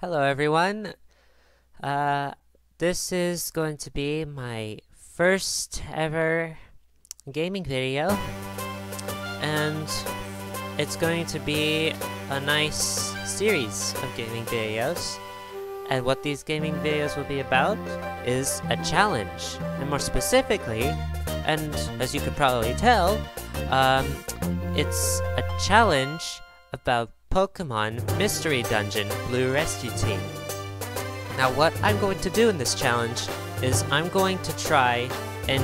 Hello, everyone. Uh, this is going to be my first ever gaming video, and it's going to be a nice series of gaming videos. And what these gaming videos will be about is a challenge, and more specifically, and as you could probably tell, um, it's a challenge about Pokemon Mystery Dungeon Blue Rescue Team. Now what I'm going to do in this challenge is I'm going to try and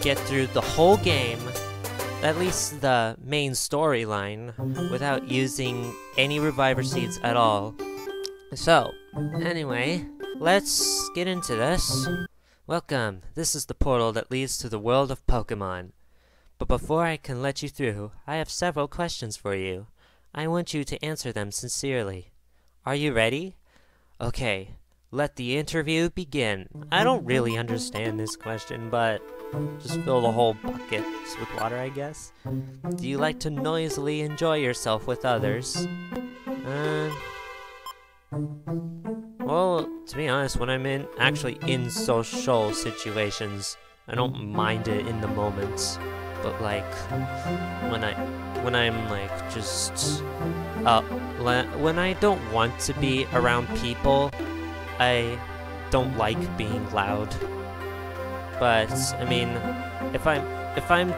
get through the whole game, at least the main storyline, without using any Reviver Seeds at all. So, anyway, let's get into this. Welcome, this is the portal that leads to the world of Pokemon. But before I can let you through, I have several questions for you. I want you to answer them sincerely. Are you ready? Okay, let the interview begin. I don't really understand this question, but just fill the whole bucket with water, I guess. Do you like to noisily enjoy yourself with others? Uh, well, to be honest, when I'm in actually in social situations, I don't mind it in the moment. But like when I when I'm like just uh when I don't want to be around people, I don't like being loud. But I mean, if I'm if I'm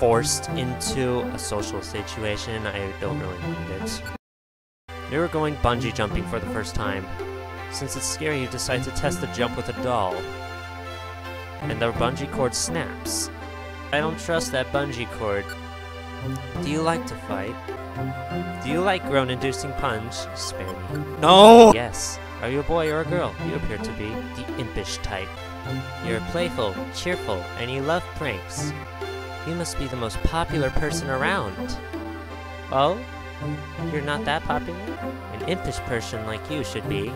forced into a social situation, I don't really mind it. You were going bungee jumping for the first time. Since it's scary, you decide to test the jump with a doll. And the bungee cord snaps. I don't trust that bungee cord. Do you like to fight? Do you like groan-inducing punch? Spare me. No! Yes. Are you a boy or a girl? You appear to be the impish type. You're playful, cheerful, and you love pranks. You must be the most popular person around. Oh? You're not that popular? An impish person like you should be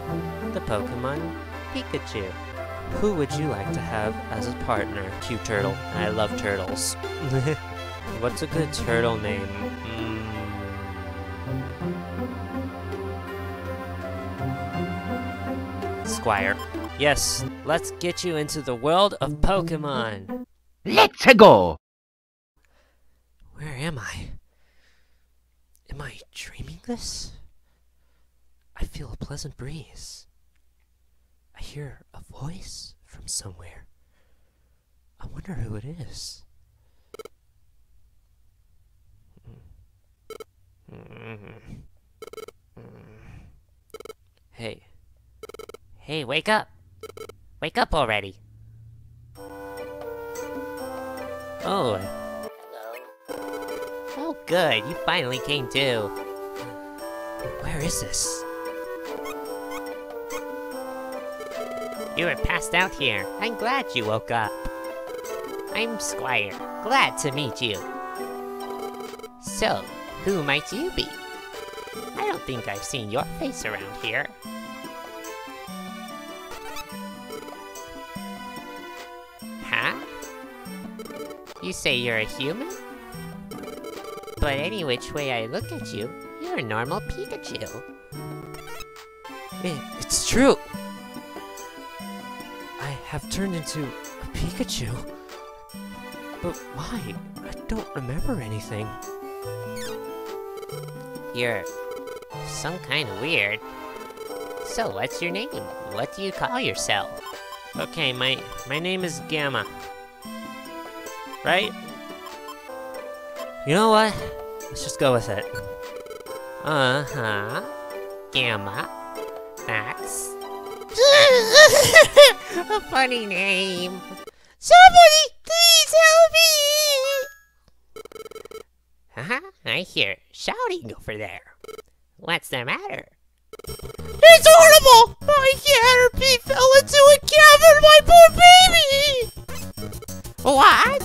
the Pokemon Pikachu. Who would you like to have as a partner? Cute turtle. I love turtles. What's a good turtle name? Mm. Squire. Yes, let's get you into the world of Pokemon. Let's go! Where am I? Am I dreaming this? I feel a pleasant breeze. I hear a voice from somewhere. I wonder who it is. Hey. Hey, wake up! Wake up already! Oh. Oh, good. You finally came to. Where is this? You were passed out here. I'm glad you woke up. I'm Squire. Glad to meet you. So, who might you be? I don't think I've seen your face around here. Huh? You say you're a human? But any which way I look at you, you're a normal Pikachu. It's true! Have turned into a Pikachu. But why? I don't remember anything. You're some kind of weird. So, what's your name? What do you call yourself? Okay, my my name is Gamma. Right? You know what? Let's just go with it. Uh-huh. Gamma. That's a funny name. Somebody please help me! Huh? I hear shouting over there. What's the matter? It's horrible! My Caterpie fell into a cavern, my poor baby! What?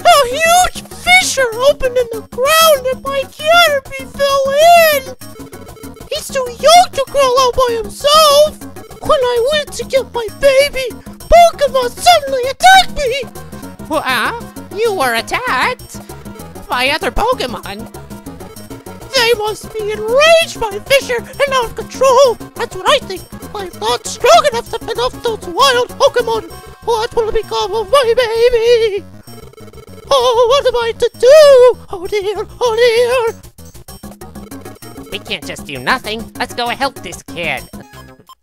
A huge fissure opened in the ground and my Caterpie fell in! He's too young to crawl out by himself! When I went to get my baby, Pokemon suddenly attacked me! What? You were attacked? By other Pokemon? They must be enraged by fissure and out of control. That's what I think. I'm not strong enough to fend off those wild Pokemon. What will become of my baby? Oh, what am I to do? Oh dear, oh dear. We can't just do nothing. Let's go help this kid.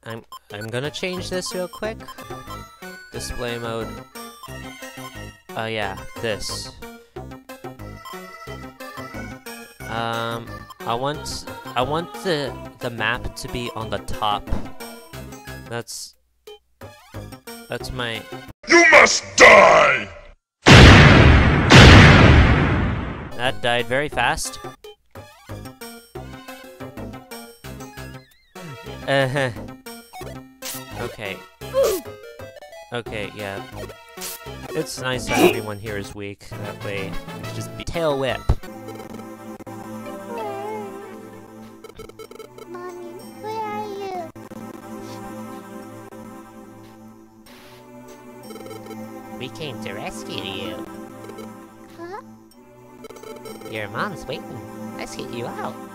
I'm I'm gonna change this real quick. Display mode. Oh yeah, this. Um, I want I want the the map to be on the top. That's that's my You must die! that died very fast. Uh-huh. Okay. Okay, yeah. It's nice that everyone here is weak. That way, I can just be tail whip. Mommy, where are you? We came to rescue you. Huh? Your mom's waiting. Let's get you out.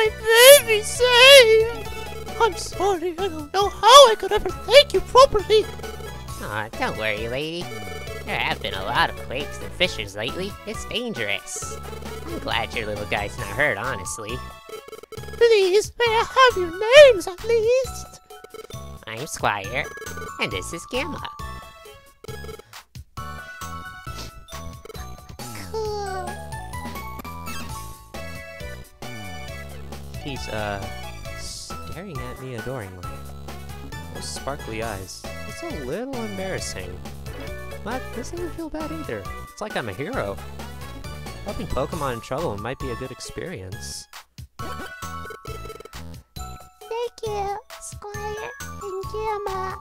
My baby saved. I'm sorry, I don't know how I could ever thank you properly. Aw, don't worry, lady. There have been a lot of quakes and fissures lately. It's dangerous. I'm glad your little guy's not hurt, honestly. Please, may I have your names at least? I'm Squire, and this is Gamma. He's, uh, staring at me adoringly. Those sparkly eyes. It's a little embarrassing. But this doesn't feel bad either. It's like I'm a hero. Helping Pokemon in trouble might be a good experience. Thank you, Squire and Gamma.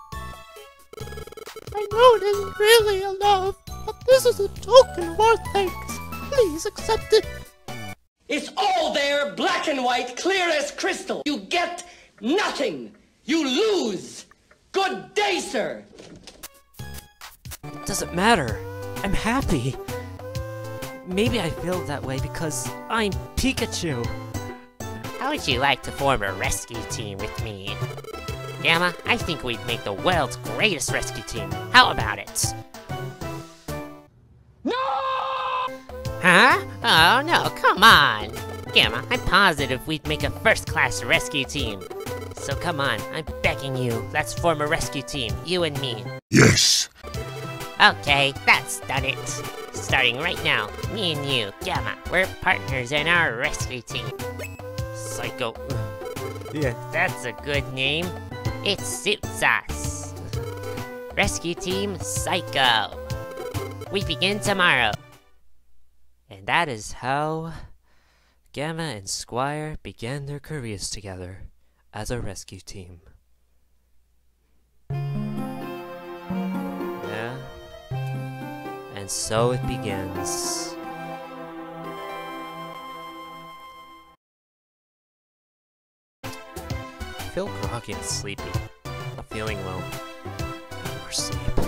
I know it isn't really love, but this is a token of our thanks. Please accept it. It's all there, black and white, clear as crystal. You get nothing. You lose. Good day, sir. doesn't matter. I'm happy. Maybe I feel that way because I'm Pikachu. How would you like to form a rescue team with me? Gamma, I think we'd make the world's greatest rescue team. How about it? Huh? Oh no, come on! Gamma, I'm positive we'd make a first-class rescue team. So come on, I'm begging you, let's form a rescue team, you and me. Yes! Okay, that's done it. Starting right now, me and you, Gamma, we're partners in our rescue team. Psycho. Yeah, that's a good name. It suits us. Rescue Team Psycho. We begin tomorrow. And that is how Gamma and Squire began their careers together as a rescue team. Yeah. And so it begins. I feel groggy and sleepy. Not feeling well. More sleep.